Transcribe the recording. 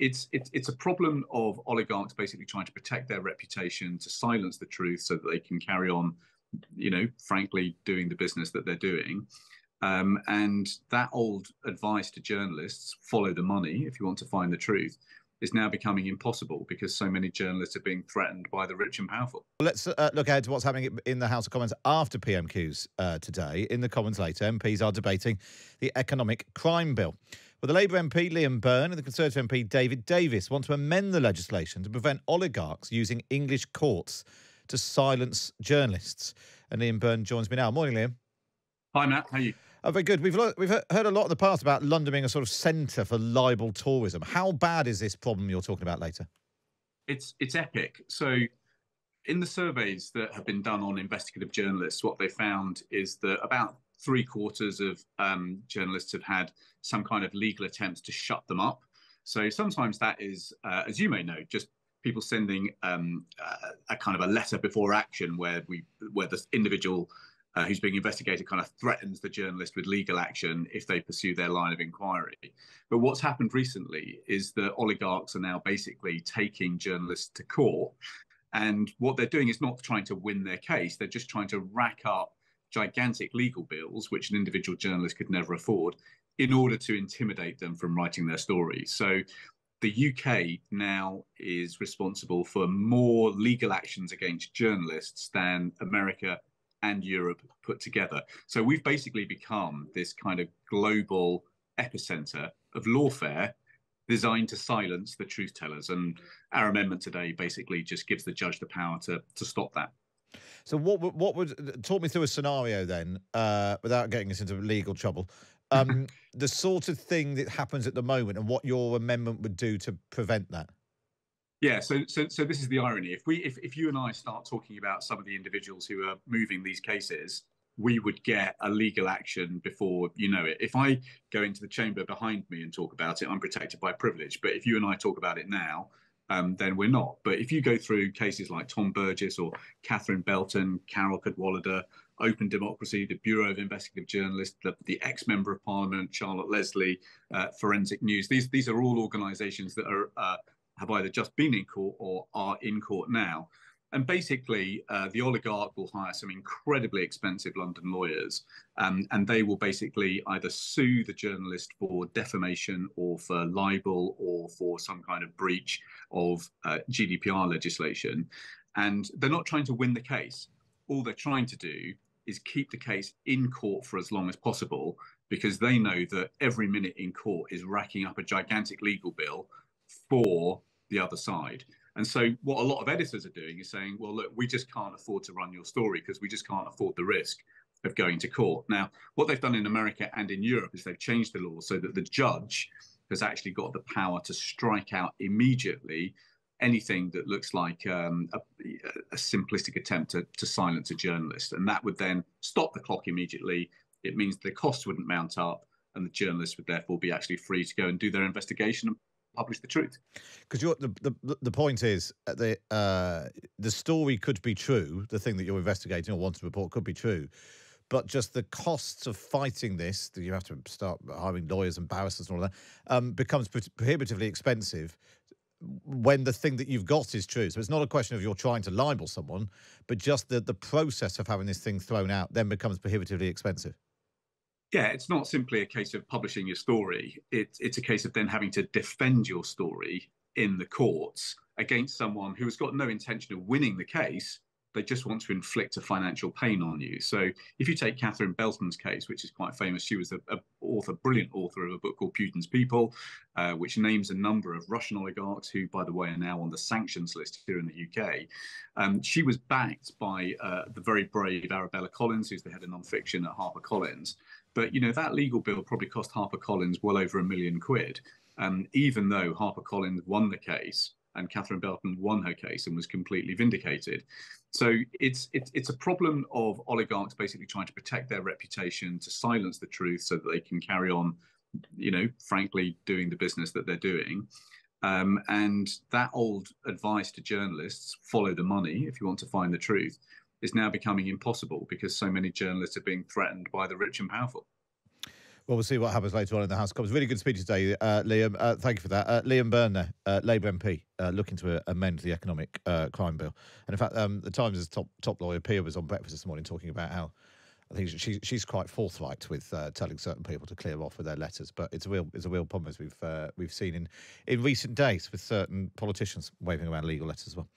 it's it's it's a problem of oligarchs basically trying to protect their reputation, to silence the truth, so that they can carry on, you know, frankly, doing the business that they're doing. Um, and that old advice to journalists, follow the money if you want to find the truth, is now becoming impossible because so many journalists are being threatened by the rich and powerful. Let's uh, look ahead to what's happening in the House of Commons after PMQs uh, today. In the Commons later, MPs are debating the Economic Crime Bill. Well, the Labour MP Liam Byrne and the Conservative MP David Davis want to amend the legislation to prevent oligarchs using English courts to silence journalists. And Liam Byrne joins me now. Morning, Liam. Hi, Matt. How are you? Oh, very good. We've we've heard a lot in the past about London being a sort of centre for libel tourism. How bad is this problem you're talking about later? It's it's epic. So, in the surveys that have been done on investigative journalists, what they found is that about three quarters of um, journalists have had some kind of legal attempts to shut them up. So sometimes that is, uh, as you may know, just people sending um, uh, a kind of a letter before action where we where the individual uh, who's being investigated kind of threatens the journalist with legal action if they pursue their line of inquiry. But what's happened recently is that oligarchs are now basically taking journalists to court. And what they're doing is not trying to win their case, they're just trying to rack up gigantic legal bills, which an individual journalist could never afford, in order to intimidate them from writing their stories. So the UK now is responsible for more legal actions against journalists than America and Europe put together. So we've basically become this kind of global epicenter of lawfare designed to silence the truth tellers. And our amendment today basically just gives the judge the power to, to stop that. So what would, what would talk me through a scenario then, uh, without getting us into legal trouble, um, the sort of thing that happens at the moment and what your amendment would do to prevent that? Yeah, so so so this is the irony. If we if, if you and I start talking about some of the individuals who are moving these cases, we would get a legal action before you know it. If I go into the chamber behind me and talk about it, I'm protected by privilege. But if you and I talk about it now, um, then we're not. But if you go through cases like Tom Burgis or Catherine Belton, Carole Cadwalladr, Open Democracy, the Bureau of Investigative Journalists, the, the ex-member of Parliament, Charlotte Leslie, uh, Forensic News. These these are all organisations that are uh, have either just been in court or are in court now. And basically, uh, the oligarch will hire some incredibly expensive London lawyers, um, and they will basically either sue the journalist for defamation or for libel or for some kind of breach of uh, GDPR legislation. And they're not trying to win the case. All they're trying to do is keep the case in court for as long as possible because they know that every minute in court is racking up a gigantic legal bill for the other side. And so, what a lot of editors are doing is saying, well, look, we just can't afford to run your story because we just can't afford the risk of going to court. Now, what they've done in America and in Europe is they've changed the law so that the judge has actually got the power to strike out immediately anything that looks like um, a, a, simplistic attempt to, to silence a journalist. And that would then stop the clock immediately. It means the costs wouldn't mount up and the journalists would therefore be actually free to go and do their investigation and publish the truth. Because the, the the point is uh, the uh, the story could be true. The thing that you're investigating or want to report could be true, but just the costs of fighting this, that you have to start hiring lawyers and barristers and all that, um, becomes prohibitively expensive when the thing that you've got is true. So it's not a question of you're trying to libel someone, but just the the process of having this thing thrown out then becomes prohibitively expensive. Yeah, it's not simply a case of publishing your story. It, it's a case of then having to defend your story in the courts against someone who has got no intention of winning the case. They just want to inflict a financial pain on you. So, if you take Catherine Belton's case, which is quite famous, she was a, a author, brilliant author of a book called Putin's People, uh, which names a number of Russian oligarchs who, by the way, are now on the sanctions list here in the UK. Um, she was backed by uh, the very brave Arabella Collins, who's the head of nonfiction at HarperCollins. But you know that legal bill probably cost HarperCollins well over a million quid. Um, even though HarperCollins won the case and Catherine Belton won her case and was completely vindicated. So it's it's it's a problem of oligarchs basically trying to protect their reputation, to silence the truth, so that they can carry on, you know, frankly, doing the business that they're doing. Um, and that old advice to journalists: follow the money if you want to find the truth is now becoming impossible because so many journalists are being threatened by the rich and powerful. Well, we'll see what happens later on in the House of Commons. Really good speech today, uh, Liam. Uh, thank you for that. Uh, Liam Byrne, uh, Labour MP, uh, looking to amend the economic uh, crime bill. And in fact, um, the Times' top top lawyer Pia was on breakfast this morning talking about how I think she, she's quite forthright with uh, telling certain people to clear off with their letters, but it's a real it's a real problem as we've uh, we've seen in in recent days with certain politicians waving around legal letters as well.